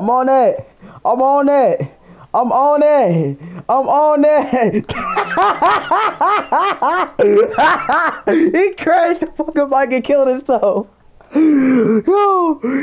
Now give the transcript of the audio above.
I'm on it. I'm on it. I'm on it. I'm on it. he crashed the fucking bike and killed himself. Yo.